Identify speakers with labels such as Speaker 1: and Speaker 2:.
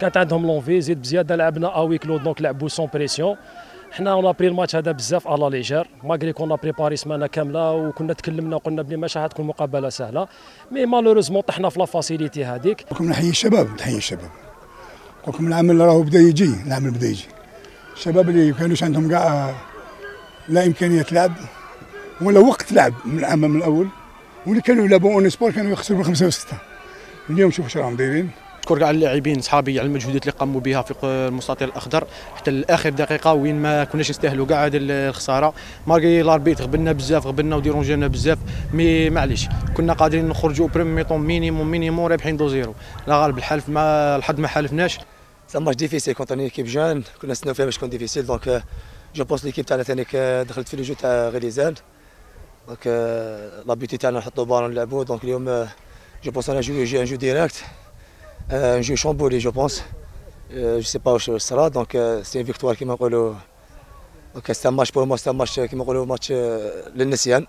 Speaker 1: كانت عندهم l'envie زيد بزيادة لعبنا à huis clos donc لعبوا sans pression. حنا on a pris الماتش هذا بزاف à la légère malgré qu'on a préparé سمانه كاملة وكنا تكلمنا وقلنا بلي ماشي حتكون مقابلة سهلة. mais malheureusement طحنا في la facilité هذيك.
Speaker 2: لكم نحيي الشباب نحيي الشباب. لكم العمل راهو بدا يجي العمل بدا يجي. الشباب اللي كانوش عندهم كاع لا إمكانية لعب ولا وقت لعب من العام من الأول. واللي كانوا يلعبوا en espoirs كانوا يخسروا بخمسه وستة. اليوم شوفوا شو راهم دايرين.
Speaker 3: نشكر كاع اللاعبين صحابي على المجهودات اللي قاموا بها في المستطيل الأخضر. حتى لآخر دقيقة وين ما كناش نستاهلوا كاع هذه الخسارة. malgré l'arbitre غبنا بزاف غبنا وديرونجينا بزاف. mais معليش كنا قادرين نخرجوا première mi-temps minimum minimum رابحين deux zéro. لا غالب الحظ ما الحظ ما حالفناش.
Speaker 4: ça match difficile contre une équipe jeune كنا نستناو فيها باش تكون difficile donc je pense l'équipe تاعنا ثاني دخلت في le jeu تاع غليزان دونك لابيتي تاعنا نحطوا بالون نلعبوا دونك اليوم جو بونس أنا جو جو ديريكت un jeu chamboulé je pense. Euh, je ne sais pas où ce sera, donc euh, c'est une victoire qui m'a Donc c'est un match pour moi, c'est un match qui m'a match euh, le Nessian.